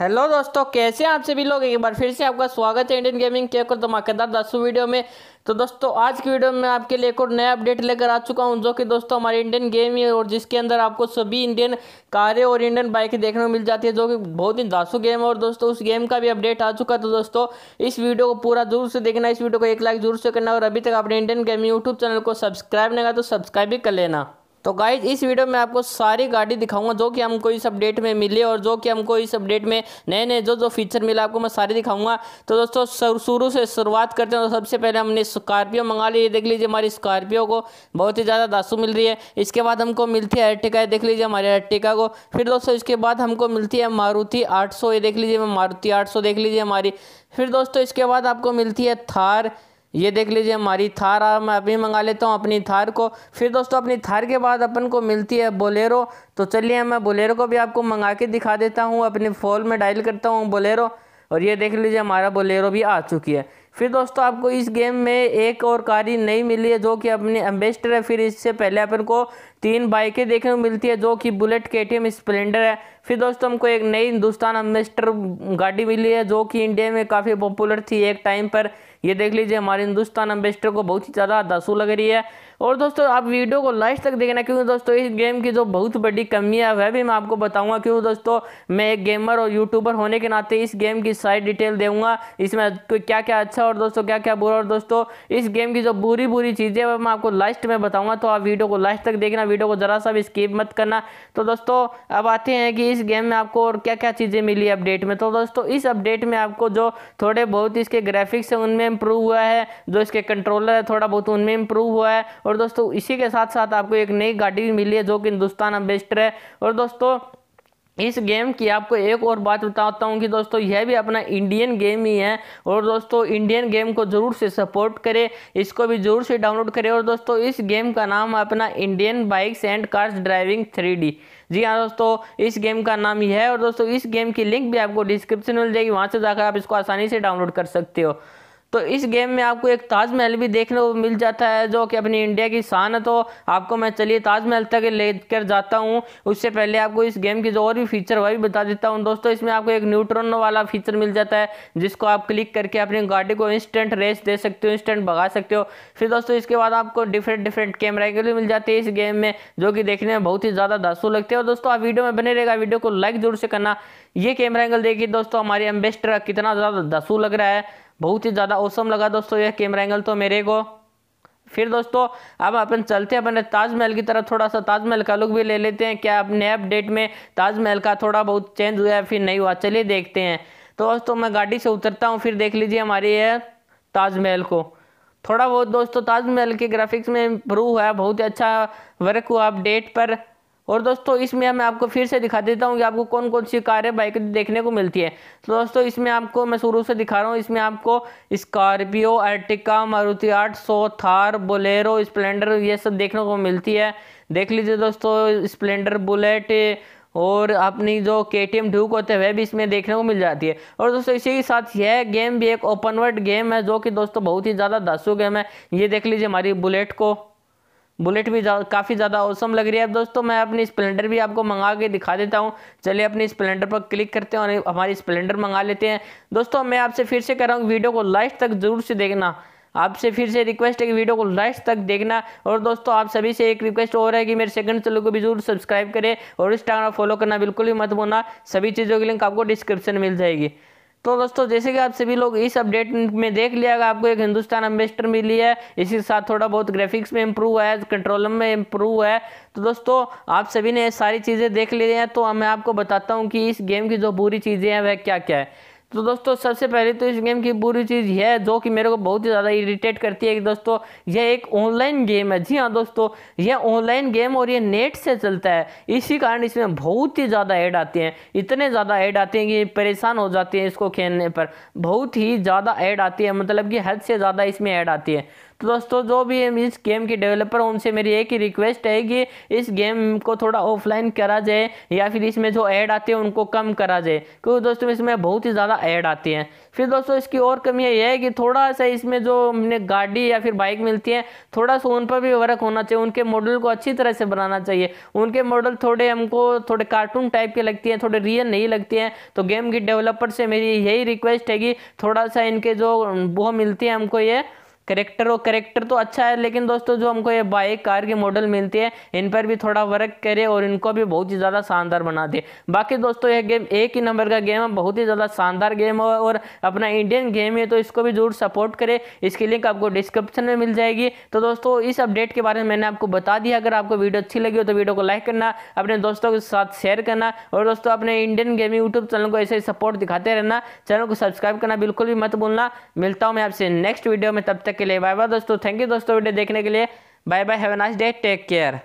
Hello दोस्तों, कैसे आप सभी लोग? एक बार फिर से आपका स्वागत है इंडियन गेमिंग के एक और धमाकेदार दसवीं वीडियो में। तो दोस्तों, आज की वीडियो में आपके लिए एक और नया अपडेट लेकर आ चुका हूँ, जो कि दोस्तों हमारे इंडियन गेम है और जिसके अंदर आपको सभी इंडियन कारें और इंडियन बाइकें देखने को मिल जाती है, जो कि बहुत ही दासु गेम है। और दोस्तों, उस गेम का भी अपडेट आ चुका है। तो दोस्तों, इस वीडियो को पूरा ज़रूर से देखना, इस वीडियो को एक लाइक ज़रूर से करना, और अभी तक आपने इंडियन गेमिंग यूट्यूब चैनल को सब्सक्राइब नहीं तो सब्सक्राइब भी कर लेना। तो गाइज़ इस वीडियो में आपको सारी गाड़ी दिखाऊँगा, जो कि हमको इस अपडेट में मिली और जो कि हमको इस अपडेट में नए नए जो जो फीचर मिला, आपको मैं सारी दिखाऊँगा। तो दोस्तों शुरू से शुरुआत करते हैं। तो सबसे पहले हमने स्कॉर्पियो मंगा ली देख लीजिए हमारी स्कॉर्पियो को। बहुत ही ज़्यादा दासू मिल रही है। इसके बाद हमको मिलती है अर्टिका देख लीजिए हमारे अर्टिका को। फिर दोस्तों, इसके बाद हमको मिलती है मारुति आठ सौ, ये देख लीजिए मारुति आठ सौ देख लीजिए हमारी। फिर दोस्तों, इसके बाद आपको मिलती है थार। ये देख लीजिए, हमारी थार आ मैं अभी मंगा लेता हूँ अपनी थार को। फिर दोस्तों, अपनी थार के बाद अपन को मिलती है बोलेरो। तो चलिए, मैं बोलेरो को भी आपको मंगा के दिखा देता हूँ, अपने फ़ोन में डायल करता हूँ बोलेरो। और ये देख लीजिए, हमारा बोलेरो भी आ चुकी है। फिर दोस्तों, आपको इस गेम में एक और कारी नहीं मिली है, जो कि अपनी एम्बेस्टर है। फिर इससे पहले अपन को तीन बाइकें देखने को मिलती है, जो कि बुलेट के स्प्लेंडर है। फिर दोस्तों, हमको एक नई हिंदुस्तान एम्बेस्टर गाड़ी मिली है, जो कि इंडिया में काफ़ी पॉपुलर थी एक टाइम पर। ये देख लीजिए हमारे हिंदुस्तान अम्बेस्टर को बहुत ही ज़्यादा दसू लग रही है। और दोस्तों, आप वीडियो को लास्ट तक देखना, क्योंकि दोस्तों, इस गेम की जो बहुत बड़ी कमी है, वह भी मैं आपको बताऊँगा, क्योंकि दोस्तों, मैं एक गेमर और यूट्यूबर होने के नाते इस गेम की सारी डिटेल दूँगा इसमें क्या क्या अच्छा और दोस्तों क्या क्या बुरा, और दोस्तों, इस गेम की जो बुरी बुरी चीज़ें वह मैं आपको लास्ट में बताऊँगा तो आप वीडियो को लास्ट तक देखना, वीडियो को ज़रा सा भी स्कीप मत करना। तो दोस्तों, अब आते हैं कि इस गेम में आपको और क्या क्या चीज़ें मिली अपडेट में। तो दोस्तों, इस अपडेट में आपको जो थोड़े बहुत इसके ग्राफिक्स हैं, उनमें इम्प्रूव हुआ है, जो इसके कंट्रोलर है, थोड़ा बहुत उनमें इम्प्रूव हुआ है और दोस्तों, इसी के साथ साथ आपको एक नई गाड़ी भी मिली है जो कि हिंदुस्तान अम्बेस्टर है। और दोस्तों, इस गेम की आपको एक और बात बताता हूँ कि दोस्तों, यह भी अपना इंडियन गेम ही है। और दोस्तों, इंडियन गेम को ज़रूर से सपोर्ट करें, इसको भी ज़रूर से डाउनलोड करें। और दोस्तों, इस गेम का नाम है अपना Indian bikes and cars driving three G हाँ दोस्तों, इस गेम का नाम यह है। और दोस्तों, इस गेम की लिंक भी आपको डिस्क्रिप्शन मिल जाएगी। वहाँ से जाकर आप इसको आसानी से डाउनलोड कर सकते हो। तो इस गेम में आपको एक ताजमहल भी देखने को मिल जाता है, जो कि अपनी इंडिया की शान है। तो आपको मैं चलिए ताजमहल तक लेकर जाता हूँ। उससे पहले आपको इस गेम की जो और भी फीचर वह भी बता देता हूँ। दोस्तों, इसमें आपको एक न्यूट्रॉन वाला फीचर मिल जाता है, जिसको आप क्लिक करके अपनी गाड़ी को इंस्टेंट रेस दे सकते हो इंस्टेंट भगा सकते हो। फिर दोस्तों, इसके बाद आपको डिफरेंट डिफरेंट कैमरा भी मिल जाते हैं इस गेम में, जो कि देखने में बहुत ही ज़्यादा दासू लगते हैं। और दोस्तों, आप वीडियो में बने रहेगा वीडियो को लाइक ज़रूर से करना। ये कैमरा एंगल देखिए दोस्तों, हमारे एम्बेस्टर कितना ज़्यादा दसू लग रहा है। बहुत ही ज़्यादा औसम लगा दोस्तों यह कैमरा एंगल तो मेरे को। फिर दोस्तों, अब अपन चलते हैं, अपने ताजमहल की तरफ़ थोड़ा सा ताजमहल का लुक भी ले लेते हैं। क्या अपने अपडेट में ताजमहल का थोड़ा बहुत चेंज हुआ है, फिर नहीं हुआ? चलिए देखते हैं। तो दोस्तों, मैं गाड़ी से उतरता हूँ, फिर देख लीजिए हमारी यह ताजमहल को। थोड़ा बहुत दोस्तों ताजमहल के ग्राफिक्स में इम्प्रूव हुआ है, बहुत ही अच्छा वर्क हुआ अपडेट पर। और दोस्तों, इसमें मैं आपको फिर से दिखा देता हूँ कि आपको कौन कौन सी कारें बाइक देखने को मिलती है। तो दोस्तों, इसमें आपको मैं शुरू से दिखा रहा हूँ। इसमें आपको स्कॉर्पियो, अर्टिका, मारुति आठ सौ, थार, बोलेरो, स्प्लेंडर, ये सब देखने को मिलती है। देख लीजिए दोस्तों, स्प्लेंडर, बुलेट और अपनी जो के टी एम ड्यूक होते हैं, वह भी इसमें देखने को मिल जाती है। और दोस्तों, इसी के साथ यह गेम भी एक ओपन वर्ल्ड गेम है, जो कि दोस्तों बहुत ही ज़्यादा दासू गेम है। ये देख लीजिए हमारी बुलेट को। बुलेट भी काफ़ी ज़्यादा औसम लग रही है। अब दोस्तों, मैं अपनी स्प्लेंडर भी आपको मंगा के दिखा देता हूँ। चलिए अपनी स्प्लेंडर पर क्लिक करते हैं और हमारी स्प्लेंडर मंगा लेते हैं। दोस्तों, मैं आपसे फिर से कह रहा हूँ, वीडियो को लास्ट तक ज़रूर से देखना। आपसे फिर से रिक्वेस्ट है कि वीडियो को लास्ट तक देखना। और दोस्तों, आप सभी से एक रिक्वेस्ट और है कि मेरे सेकंड चैनल को भी ज़रूर सब्सक्राइब करें और इंस्टाग्राम फॉलो करना बिल्कुल भी मत भूलना। सभी चीज़ों की लिंक आपको डिस्क्रिप्शन मिल जाएगी। तो दोस्तों, जैसे कि आप सभी लोग इस अपडेट में देख लिया आपको एक हिंदुस्तान एम्बेसडर मिली है। इसी के साथ थोड़ा बहुत ग्राफिक्स में इम्प्रूव है कंट्रोलर में इम्प्रूव है। तो दोस्तों, आप सभी ने सारी चीज़ें देख ली हैं तो मैं आपको बताता हूँ कि इस गेम की जो बुरी चीज़ें हैं, वह क्या क्या है। तो दोस्तों, सबसे पहले तो इस गेम की बुरी चीज़ यह है, जो कि मेरे को बहुत ही ज़्यादा इरिटेट करती है कि दोस्तों यह एक ऑनलाइन गेम है। जी हाँ दोस्तों यह ऑनलाइन गेम और ये नेट से चलता है। इसी कारण इसमें बहुत ही ज़्यादा ऐड आते हैं। इतने ज़्यादा ऐड आते हैं कि परेशान हो जाते हैं इसको खेलने पर। बहुत ही ज़्यादा ऐड आती है मतलब कि हद से ज़्यादा इसमें ऐड आती है। तो दोस्तों, जो भी इस गेम के डेवलपर उनसे मेरी एक ही रिक्वेस्ट है कि इस गेम को थोड़ा ऑफलाइन करा जाए या फिर इसमें जो ऐड आते हैं, उनको कम करा जाए। क्योंकि दोस्तों, इसमें बहुत ही ज़्यादा ऐड आती हैं। फिर दोस्तों, इसकी और कमी यह है कि थोड़ा सा इसमें जो हमने गाड़ी या फिर बाइक मिलती है, थोड़ा सा उन पर भी वर्क होना चाहिए। उनके मॉडल को अच्छी तरह से बनाना चाहिए। उनके मॉडल थोड़े हमको, थोड़े कार्टून टाइप के लगती हैं, थोड़े रियल नहीं लगती हैं। तो गेम की डेवलपर से मेरी यही रिक्वेस्ट है कि थोड़ा सा इनके जो, वो मिलती है हमको ये करेक्टर और करेक्टर तो अच्छा है, लेकिन दोस्तों जो हमको ये बाइक, कार के मॉडल मिलते हैं, इन पर भी थोड़ा वर्क करे और इनको भी बहुत ही ज़्यादा शानदार बना दे। बाकी दोस्तों, यह गेम एक ही नंबर का गेम है, बहुत ही ज़्यादा शानदार गेम है और अपना इंडियन गेम है तो इसको भी ज़रूर सपोर्ट करे। इसकी लिंक आपको डिस्क्रिप्शन में मिल जाएगी। तो दोस्तों, इस अपडेट के बारे में मैंने आपको बता दिया। अगर आपको वीडियो अच्छी लगी हो तो वीडियो को लाइक करना, अपने दोस्तों के साथ शेयर करना और दोस्तों, अपने इंडियन गेमिंग यूट्यूब चैनल को ऐसे ही सपोर्ट दिखाते रहना। चैनल को सब्सक्राइब करना बिल्कुल भी मत भूलना। मिलता हूँ मैं आपसे नेक्स्ट वीडियो में, तब के लिए। बाय बाय दोस्तों थैंक यू दोस्तों वीडियो देखने के लिए। Bye bye have nice day take care